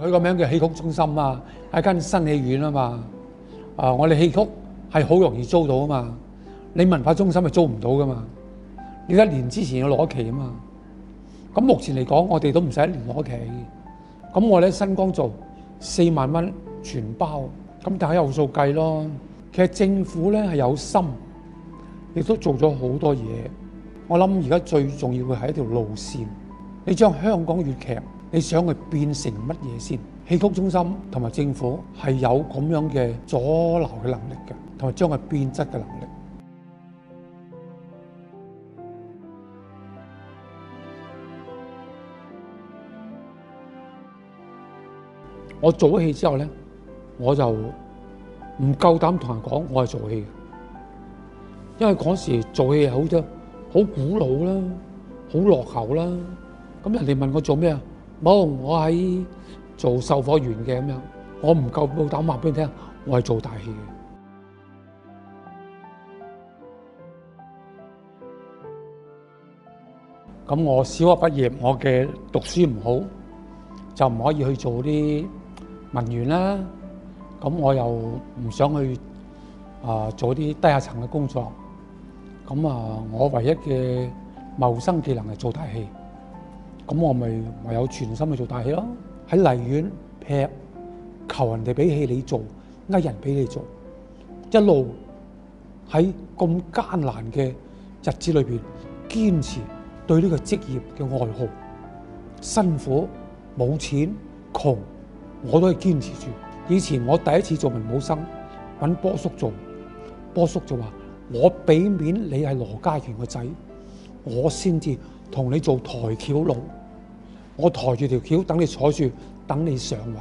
佢個名叫戲曲中心啊，係間新戲院啊嘛。啊，我哋戲曲係好容易租到啊嘛。你文化中心係租唔到噶嘛？你一年之前要攞期啊嘛。咁目前嚟講，我哋都唔使一年攞期。咁我喺新光做四萬蚊全包，咁大家有數計咯。其實政府咧係有心，亦都做咗好多嘢。我諗而家最重要嘅係一條路線。你將香港粵劇，你想佢變成乜嘢先？戲曲中心同埋政府係有咁樣嘅阻撓嘅能力嘅，同埋將佢變質嘅能力。我做咗戲之後咧，我就唔夠膽同人講我係做戲嘅，因為嗰時做戲係好多好古老啦，好落後啦。咁人哋問我做咩啊？冇，我喺做售貨員嘅咁樣，我唔夠冇膽話俾你聽，我係做大戲嘅。咁我小學畢業，我嘅讀書唔好，就唔可以去做啲文員啦。咁我又唔想去啊做啲低下層嘅工作。咁啊，我唯一嘅謀生技能係做大戲。咁我咪唯有全心去做大戲咯。喺荔園劈，求人哋俾戲你做，呃人俾你做，一路喺咁艱難嘅日子裏邊堅持對呢個職業嘅愛好，辛苦冇錢窮，我都係堅持住。以前我第一次做文武生，揾波叔做，波叔就話：我俾面你係羅家賢個仔，我先至同你做抬橋佬。我抬住條轎等你坐住，等你上位。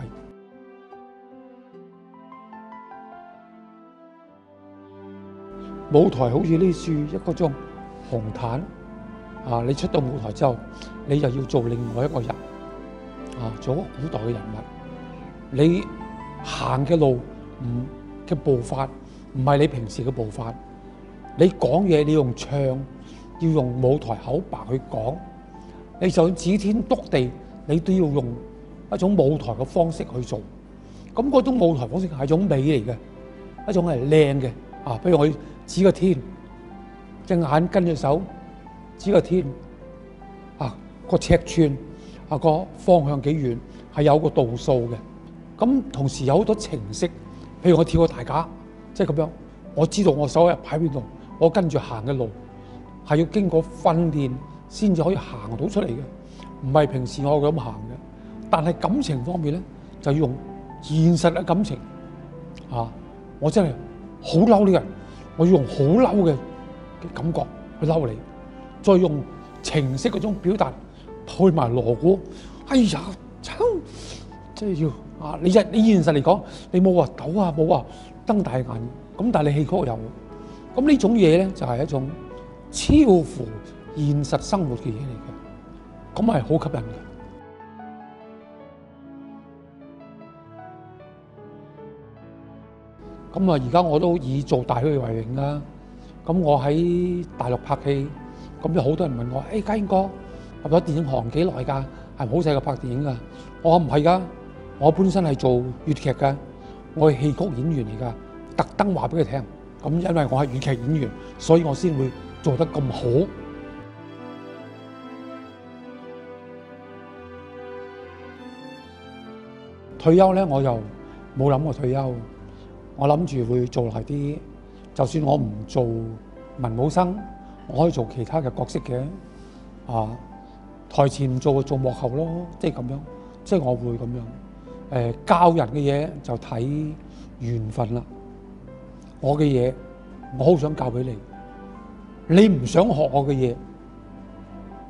舞台好似呢樹一個種紅毯啊！你出到舞台之後，你就要做另外一個人啊，做一個古代嘅人物。你行嘅路唔嘅步伐唔係你平時嘅步伐。你講嘢你用唱，要用舞台口白去講。你就指天篤地，你都要用一種舞台嘅方式去做。咁嗰種舞台方式係一種美嚟嘅，一種係靚嘅啊！比如我指個天，隻眼跟住手指個天啊，個尺寸啊，個方向幾遠係有個度數嘅。咁同時有好多程式，譬如我跳個大架，即係咁樣，我知道我手入喺邊度，我跟住行嘅路係要經過訓練。先至可以行到出嚟嘅，唔係平時我咁行嘅。但係感情方面咧，就要用現實嘅感情啊！我真係好嬲呢個人，我要用好嬲嘅嘅感覺去嬲你，再用情色嗰種表達配埋鑼鼓。哎呀，操！即係要啊！你日你現實嚟講，你冇話抖啊，冇話瞪大眼。咁但係你戲曲有，咁呢種嘢咧就係一種超乎現實生活嘅嘢嚟嘅，咁係好吸引嘅。咁啊，而家我都以做大戲為榮啦。咁我喺大陸拍戲，咁有好多人問我：誒，家英哥入咗電影行幾耐㗎？係唔好細個拍電影㗎？我唔係㗎，我本身係做粵劇㗎，我係戲曲演員嚟㗎。特登話俾佢聽，咁因為我係粵劇演員，所以我先會做得咁好。退休咧，我又冇諗過退休。我諗住會做埋啲，就算我唔做文武生，我可以做其他嘅角色嘅。啊，台前做做幕後咯，即係咁樣，即係我會咁樣。誒、教人嘅嘢就睇緣分啦。我嘅嘢，我好想教俾你。你唔想學我嘅嘢，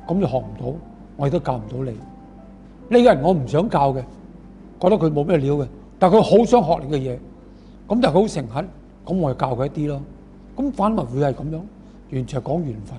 咁就學唔到，我亦都教唔到你。呢個人我唔想教嘅。覺得佢冇咩料嘅，但係佢好想學你嘅嘢，咁但係佢好誠懇，咁我就教佢一啲咯。咁反而會係咁樣，完全係講緣分。